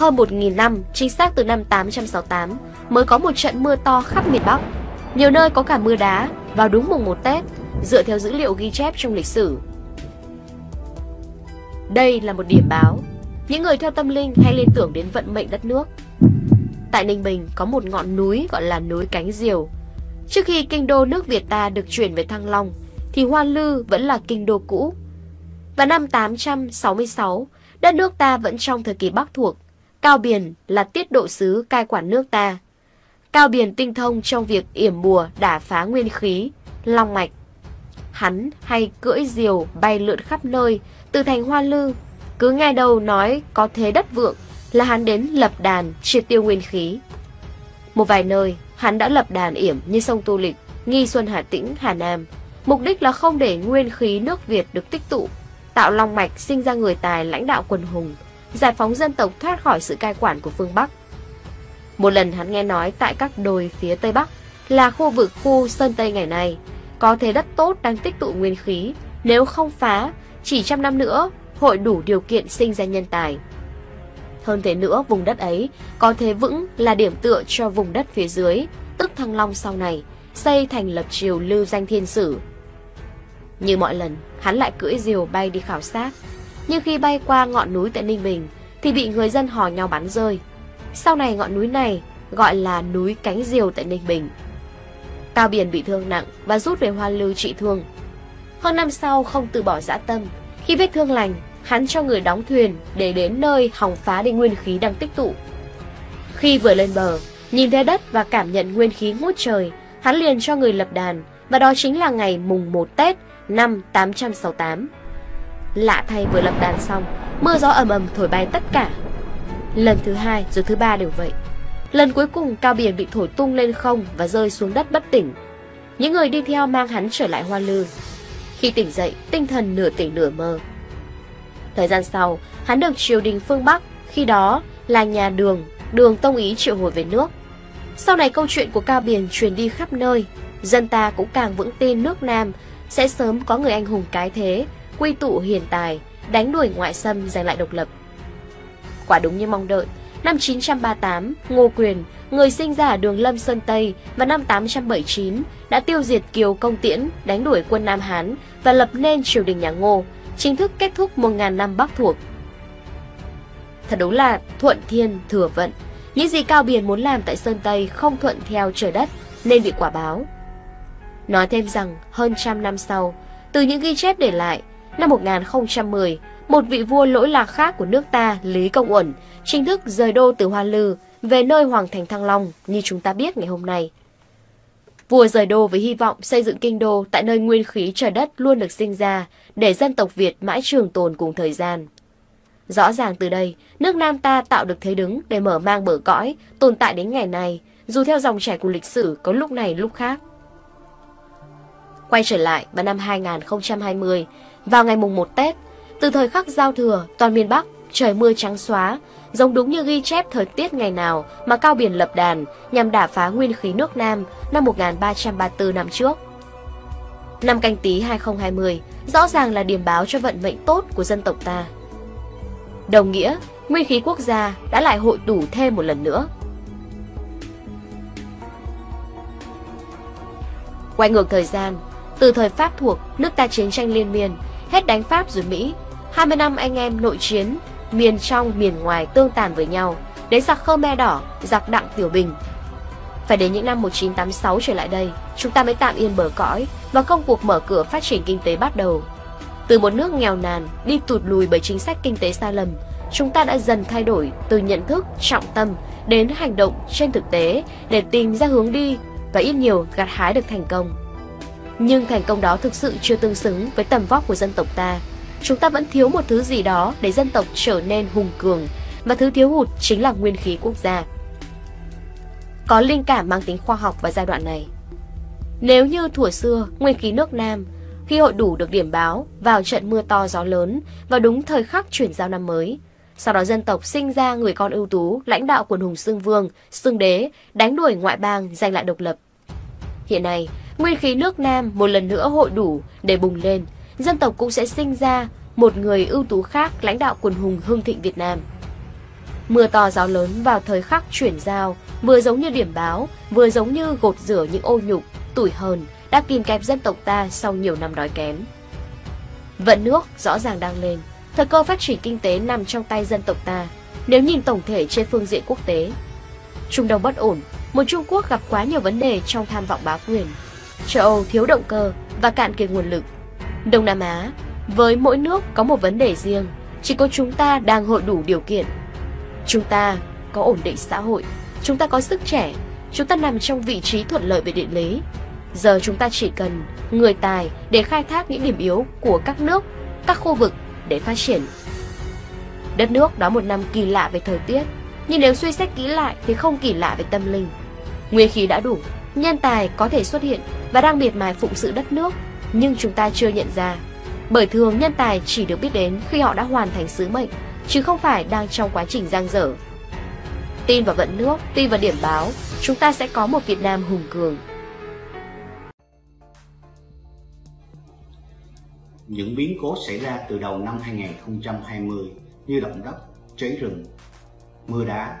hơn 1.000 năm, chính xác từ năm 868, mới có một trận mưa to khắp miền Bắc. Nhiều nơi có cả mưa đá vào đúng mùng 1 Tết, dựa theo dữ liệu ghi chép trong lịch sử. Đây là một điểm báo. Những người theo tâm linh hay liên tưởng đến vận mệnh đất nước. Tại Ninh Bình có một ngọn núi gọi là núi Cánh Diều. Trước khi kinh đô nước Việt ta được chuyển về Thăng Long, thì Hoa Lư vẫn là kinh đô cũ. Và năm 866, đất nước ta vẫn trong thời kỳ Bắc thuộc. Cao Biền là tiết độ sứ cai quản nước ta. Cao Biền tinh thông trong việc yểm bùa đả phá nguyên khí, long mạch. Hắn hay cưỡi diều bay lượn khắp nơi, từ thành Hoa Lư. Cứ nghe đầu nói có thế đất vượng là hắn đến lập đàn triệt tiêu nguyên khí. Một vài nơi, hắn đã lập đàn yểm như sông Tu Lịch, Nghi Xuân Hà Tĩnh, Hà Nam. Mục đích là không để nguyên khí nước Việt được tích tụ, tạo long mạch sinh ra người tài lãnh đạo quần hùng, giải phóng dân tộc thoát khỏi sự cai quản của phương Bắc. Một lần hắn nghe nói tại các đồi phía Tây Bắc là khu vực khu Sơn Tây ngày nay, có thế đất tốt đang tích tụ nguyên khí, nếu không phá, chỉ trăm năm nữa, hội đủ điều kiện sinh ra nhân tài. Hơn thế nữa, vùng đất ấy có thế vững là điểm tựa cho vùng đất phía dưới, tức Thăng Long sau này, xây thành lập triều lưu danh thiên sử. Như mọi lần, hắn lại cưỡi diều bay đi khảo sát. Nhưng khi bay qua ngọn núi tại Ninh Bình, thì bị người dân hò nhau bắn rơi. Sau này ngọn núi này gọi là núi Cánh Diều tại Ninh Bình. Cao Biển bị thương nặng và rút về Hoa Lưu trị thương. Hơn năm sau không từ bỏ dã tâm, khi vết thương lành, hắn cho người đóng thuyền để đến nơi hòng phá đi nguyên khí đang tích tụ. Khi vừa lên bờ, nhìn thấy đất và cảm nhận nguyên khí ngút trời, hắn liền cho người lập đàn, và đó chính là ngày mùng 1 Tết năm 868. Lạ thay vừa lập đàn xong, mưa gió ầm ầm thổi bay tất cả. Lần thứ hai rồi thứ ba đều vậy. Lần cuối cùng Cao Biển bị thổi tung lên không và rơi xuống đất bất tỉnh. Những người đi theo mang hắn trở lại Hoa Lư. Khi tỉnh dậy, tinh thần nửa tỉnh nửa mơ. Thời gian sau, hắn được triều đình phương Bắc, khi đó là nhà đường, đường tông ý triệu hồi về nước. Sau này câu chuyện của Cao Biển truyền đi khắp nơi, dân ta cũng càng vững tin nước Nam sẽ sớm có người anh hùng cái thế, quy tụ hiền tài, đánh đuổi ngoại xâm giành lại độc lập. Quả đúng như mong đợi, năm 938, Ngô Quyền, người sinh ra ở đường Lâm Sơn Tây và năm 879 đã tiêu diệt Kiều Công Tiễn, đánh đuổi quân Nam Hán và lập nên triều đình nhà Ngô, chính thức kết thúc 1.000 năm Bắc thuộc. Thật đúng là thuận thiên thừa vận, những gì Cao Biển muốn làm tại Sơn Tây không thuận theo trời đất nên bị quả báo. Nói thêm rằng hơn trăm năm sau, từ những ghi chép để lại, năm 1010, một vị vua lỗi lạc khác của nước ta, Lý Công Uẩn, chính thức rời đô từ Hoa Lư về nơi Hoàng thành Thăng Long như chúng ta biết ngày hôm nay. Vua rời đô với hy vọng xây dựng kinh đô tại nơi nguyên khí trời đất luôn được sinh ra để dân tộc Việt mãi trường tồn cùng thời gian. Rõ ràng từ đây, nước Nam ta tạo được thế đứng để mở mang bờ cõi, tồn tại đến ngày này, dù theo dòng chảy của lịch sử có lúc này lúc khác. Quay trở lại vào năm 2020, vào ngày mùng 1 Tết, từ thời khắc giao thừa, toàn miền Bắc, trời mưa trắng xóa, giống đúng như ghi chép thời tiết ngày nào mà Cao Biển lập đàn nhằm đả phá nguyên khí nước Nam năm 1334 năm trước. Năm canh tí 2020 rõ ràng là điểm báo cho vận mệnh tốt của dân tộc ta. Đồng nghĩa, nguyên khí quốc gia đã lại hội đủ thêm một lần nữa. Quay ngược thời gian, từ thời Pháp thuộc, nước ta chiến tranh liên miên, hết đánh Pháp rồi Mỹ. 20 năm anh em nội chiến, miền trong miền ngoài tương tàn với nhau, đến giặc Khmer đỏ, giặc Đặng Tiểu Bình. Phải đến những năm 1986 trở lại đây, chúng ta mới tạm yên bờ cõi và công cuộc mở cửa phát triển kinh tế bắt đầu. Từ một nước nghèo nàn, đi tụt lùi bởi chính sách kinh tế sai lầm, chúng ta đã dần thay đổi từ nhận thức, trọng tâm đến hành động trên thực tế để tìm ra hướng đi và ít nhiều gặt hái được thành công. Nhưng thành công đó thực sự chưa tương xứng với tầm vóc của dân tộc ta. Chúng ta vẫn thiếu một thứ gì đó để dân tộc trở nên hùng cường, và thứ thiếu hụt chính là nguyên khí quốc gia. Có linh cảm mang tính khoa học vào giai đoạn này. Nếu như thuở xưa, nguyên khí nước Nam, khi hội đủ được điểm báo vào trận mưa to gió lớn và đúng thời khắc chuyển giao năm mới, sau đó dân tộc sinh ra người con ưu tú, lãnh đạo quần hùng xương vương, xương đế, đánh đuổi ngoại bang, giành lại độc lập. Hiện nay, Nguyên khí nước Nam một lần nữa hội đủ để bùng lên, dân tộc cũng sẽ sinh ra một người ưu tú khác lãnh đạo quần hùng hưng thịnh Việt Nam. Mưa to gió lớn vào thời khắc chuyển giao, vừa giống như điểm báo, vừa giống như gột rửa những ô nhục, tủi hờn đã kìm kẹp dân tộc ta sau nhiều năm đói kém. Vận nước rõ ràng đang lên, thời cơ phát triển kinh tế nằm trong tay dân tộc ta, nếu nhìn tổng thể trên phương diện quốc tế. Trung Đông bất ổn, một Trung Quốc gặp quá nhiều vấn đề trong tham vọng bá quyền. Châu Âu thiếu động cơ và cạn kiệt nguồn lực. Đông Nam Á, với mỗi nước có một vấn đề riêng, chỉ có chúng ta đang hội đủ điều kiện. Chúng ta có ổn định xã hội, chúng ta có sức trẻ, chúng ta nằm trong vị trí thuận lợi về địa lý. Giờ chúng ta chỉ cần người tài để khai thác những điểm yếu của các nước, các khu vực để phát triển. Đất nước đó một năm kỳ lạ về thời tiết, nhưng nếu suy xét kỹ lại thì không kỳ lạ về tâm linh. Nguyên khí đã đủ, nhân tài có thể xuất hiện và đang miệt mài phụng sự đất nước, nhưng chúng ta chưa nhận ra. Bởi thường nhân tài chỉ được biết đến khi họ đã hoàn thành sứ mệnh, chứ không phải đang trong quá trình giang dở. Tin vào vận nước, tin vào điểm báo, chúng ta sẽ có một Việt Nam hùng cường. Những biến cố xảy ra từ đầu năm 2020 như động đất, cháy rừng, mưa đá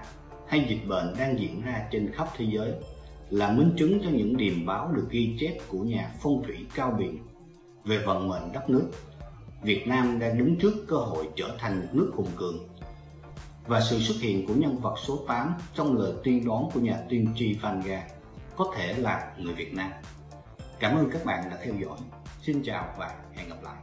hay dịch bệnh đang diễn ra trên khắp thế giới là minh chứng cho những điềm báo được ghi chép của nhà phong thủy cao biển về vận mệnh đất nước. Việt Nam đang đứng trước cơ hội trở thành một nước hùng cường và sự xuất hiện của nhân vật số 8 trong lời tiên đoán của nhà tiên tri Vanga có thể là người Việt Nam. Cảm ơn các bạn đã theo dõi. Xin chào và hẹn gặp lại.